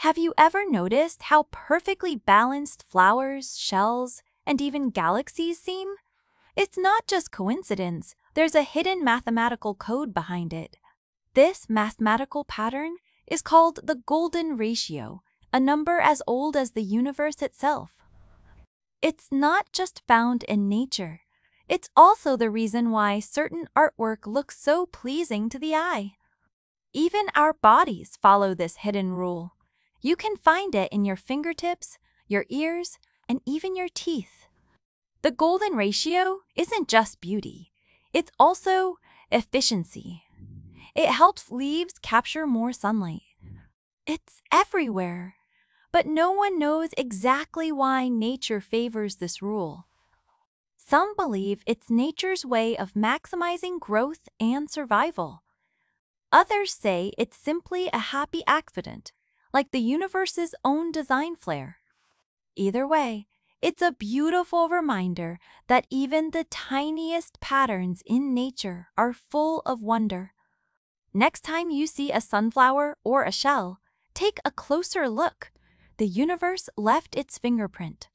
Have you ever noticed how perfectly balanced flowers, shells, and even galaxies seem? It's not just coincidence, there's a hidden mathematical code behind it. This mathematical pattern is called the golden ratio, a number as old as the universe itself. It's not just found in nature, it's also the reason why certain artwork looks so pleasing to the eye. Even our bodies follow this hidden rule. You can find it in your fingertips, your ears, and even your teeth. The golden ratio isn't just beauty, it's also efficiency. It helps leaves capture more sunlight. It's everywhere, but no one knows exactly why nature favors this rule. Some believe it's nature's way of maximizing growth and survival. Others say it's simply a happy accident, like the universe's own design flair. Either way, it's a beautiful reminder that even the tiniest patterns in nature are full of wonder. Next time you see a sunflower or a shell, take a closer look. The universe left its fingerprint.